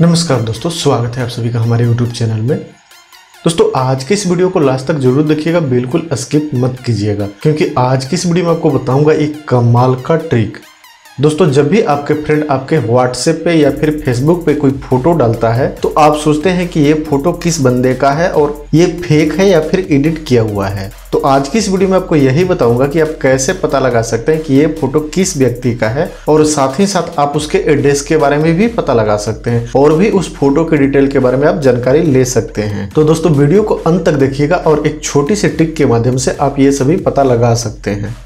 नमस्कार दोस्तों, स्वागत है आप सभी का हमारे YouTube चैनल में। दोस्तों, आज के इस वीडियो को लास्ट तक ज़रूर देखिएगा, बिल्कुल स्किप मत कीजिएगा, क्योंकि आज की इस वीडियो में आपको बताऊँगा एक कमाल का ट्रिक। दोस्तों, जब भी आपके फ्रेंड आपके व्हाट्सएप पे या फिर फेसबुक पे कोई फ़ोटो डालता है तो आप सोचते हैं कि ये फ़ोटो किस बंदे का है और ये फेक है या फिर एडिट किया हुआ है। तो आज की इस वीडियो में आपको यही बताऊँगा कि आप कैसे पता लगा सकते हैं कि ये फ़ोटो किस व्यक्ति का है और साथ ही साथ आप उसके एड्रेस के बारे में भी पता लगा सकते हैं और भी उस फ़ोटो के डिटेल के बारे में आप जानकारी ले सकते हैं। तो दोस्तों, वीडियो को अंत तक देखिएगा और एक छोटी सी ट्रिक के माध्यम से आप ये सभी पता लगा सकते हैं।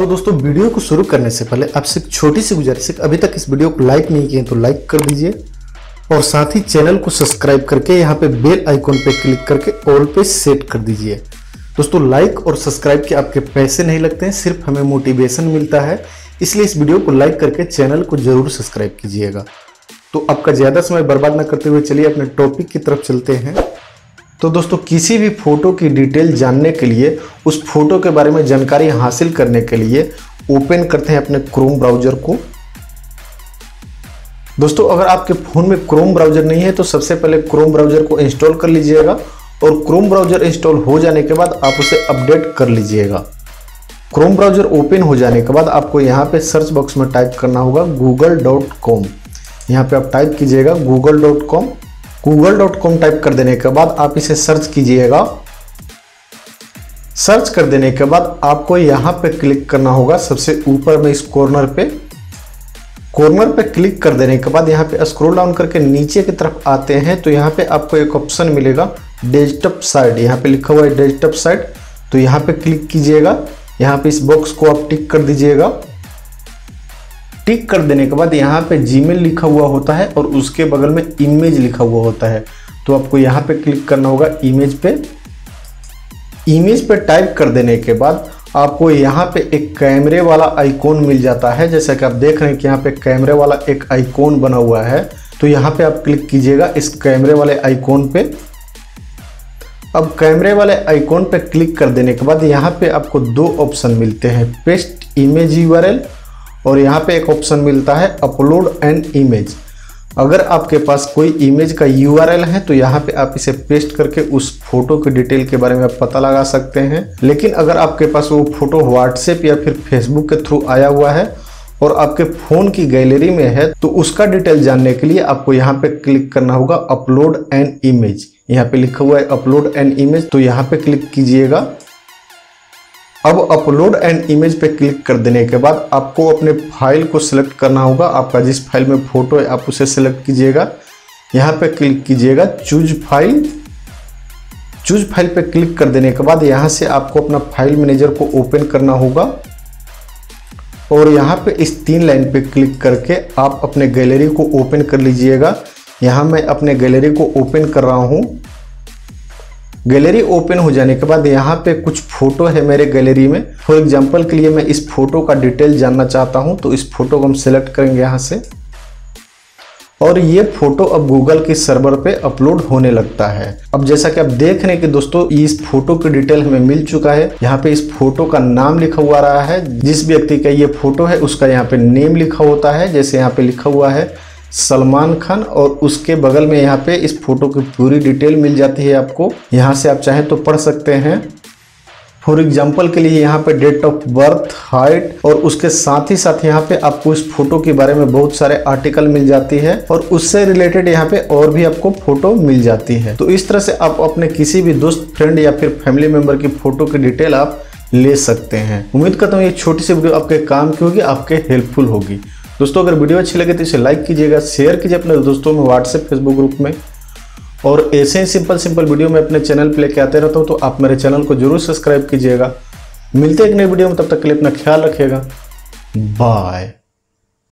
तो दोस्तों, वीडियो को शुरू करने से पहले आपसे छोटी सी गुजारिश है अभी तक इस वीडियो को लाइक नहीं किए तो लाइक कर दीजिए और साथ ही चैनल को सब्सक्राइब करके यहाँ पे बेल आइकॉन पे क्लिक करके ऑल पे सेट कर दीजिए। दोस्तों, लाइक और सब्सक्राइब के आपके पैसे नहीं लगते हैं, सिर्फ़ हमें मोटिवेशन मिलता है, इसलिए इस वीडियो को लाइक करके चैनल को ज़रूर सब्सक्राइब कीजिएगा। तो आपका ज़्यादा समय बर्बाद ना करते हुए चलिए अपने टॉपिक की तरफ़ चलते हैं। तो दोस्तों, किसी भी फ़ोटो की डिटेल जानने के लिए, उस फ़ोटो के बारे में जानकारी हासिल करने के लिए ओपन करते हैं अपने क्रोम ब्राउज़र को। दोस्तों, अगर आपके फ़ोन में क्रोम ब्राउज़र नहीं है तो सबसे पहले क्रोम ब्राउज़र को इंस्टॉल कर लीजिएगा और क्रोम ब्राउज़र इंस्टॉल हो जाने के बाद आप उसे अपडेट कर लीजिएगा। क्रोम ब्राउज़र ओपन हो जाने के बाद आपको यहाँ पे सर्च बॉक्स में टाइप करना होगा गूगल डॉट कॉम यहाँ पर आप टाइप कीजिएगा Google dot com Google dot com type कर देने के बाद आप इसे सर्च कीजिएगा। सर्च कर देने के बाद आपको यहाँ पे क्लिक करना होगा सबसे ऊपर में इस कॉर्नर पे। कॉर्नर पे क्लिक कर देने के बाद यहाँ पे स्क्रॉल डाउन करके नीचे की तरफ़ आते हैं तो यहाँ पे आपको एक ऑप्शन मिलेगा डेस्कटॉप साइड यहाँ पे लिखा हुआ है डेस्कटॉप साइड तो यहाँ पे क्लिक कीजिएगा। यहाँ पे इस बॉक्स को आप टिक कर दीजिएगा। टिक कर देने के बाद यहाँ पे जीमेल लिखा हुआ होता है और उसके बगल में इमेज लिखा हुआ होता है। तो आपको यहाँ पे क्लिक करना होगा इमेज पे। इमेज पे टाइप कर देने के बाद आपको यहाँ पे एक कैमरे वाला आइकॉन मिल जाता है। जैसा कि आप देख रहे हैं कि यहाँ पे कैमरे वाला एक आइकॉन बना हुआ है। तो यहाँ पे आप क्लिक कीजिएगा इस कैमरे वाले आइकॉन पे। अब कैमरे वाले आइकॉन पे क्लिक कर देने के बाद यहाँ पे आपको दो ऑप्शन मिलते हैं। पेस्ट इमेज यूआरएल और यहाँ पे एक ऑप्शन मिलता है अपलोड एन इमेज अगर आपके पास कोई इमेज का यूआरएल है तो यहाँ पे आप इसे पेस्ट करके उस फ़ोटो के डिटेल के बारे में आप पता लगा सकते हैं। लेकिन अगर आपके पास वो फ़ोटो व्हाट्सएप या फिर फेसबुक के थ्रू आया हुआ है और आपके फ़ोन की गैलरी में है तो उसका डिटेल जानने के लिए आपको यहाँ पे क्लिक करना होगा अपलोड एन इमेज यहाँ पे लिखा हुआ है अपलोड एन इमेज तो यहाँ पे क्लिक कीजिएगा। अब अपलोड एंड इमेज पे क्लिक कर देने के बाद आपको अपने फ़ाइल को सिलेक्ट करना होगा। आपका जिस फ़ाइल में फ़ोटो है, आप उसे सिलेक्ट कीजिएगा। यहाँ पे क्लिक कीजिएगा चूज़ फ़ाइल चूज़ फ़ाइल पे क्लिक कर देने के बाद यहाँ से आपको अपना फ़ाइल मैनेजर को ओपन करना होगा। और यहाँ पे इस तीन लाइन पे क्लिक करके आप अपने गैलरी को ओपन कर लीजिएगा। यहाँ मैं अपने गैलरी को ओपन कर रहा हूँ। गैलरी ओपन हो जाने के बाद यहाँ पे कुछ फ़ोटो है मेरे गैलरी में। फॉर एग्जांपल के लिए मैं इस फ़ोटो का डिटेल जानना चाहता हूँ तो इस फ़ोटो को हम सेलेक्ट करेंगे यहाँ से। और ये फ़ोटो अब गूगल के सर्वर पे अपलोड होने लगता है। अब जैसा कि आप देख रहे हैं कि दोस्तों, इस फ़ोटो की डिटेल हमें मिल चुका है। यहाँ पे इस फ़ोटो का नाम लिखा हुआ रहा है। जिस व्यक्ति का ये फ़ोटो है, उसका यहाँ पे नेम लिखा होता है, जैसे यहाँ पे लिखा हुआ है सलमान खान और उसके बगल में यहाँ पे इस फ़ोटो की पूरी डिटेल मिल जाती है आपको। यहाँ से आप चाहें तो पढ़ सकते हैं। फॉर एग्ज़ाम्पल के लिए यहाँ पे डेट ऑफ़ बर्थ हाइट और उसके साथ ही साथ यहाँ पे आपको इस फ़ोटो के बारे में बहुत सारे आर्टिकल मिल जाती है और उससे रिलेटेड यहाँ पे और भी आपको फ़ोटो मिल जाती है। तो इस तरह से आप अपने किसी भी दोस्त फ्रेंड या फिर फैमिली मेंबर की फ़ोटो की डिटेल आप ले सकते हैं। उम्मीद करता हूँ ये छोटी सी वीडियो आपके काम की होगी, आपके हेल्पफुल होगी। दोस्तों, अगर वीडियो अच्छी लगे तो इसे लाइक कीजिएगा शेयर कीजिए अपने दोस्तों में व्हाट्सएप फेसबुक ग्रुप में। और ऐसे ही सिंपल सिंपल वीडियो में अपने चैनल पर लेके आते रहता हूँ तो आप मेरे चैनल को ज़रूर सब्सक्राइब कीजिएगा। मिलते एक नई वीडियो में, तब तक के लिए अपना ख्याल रखिएगा। बाय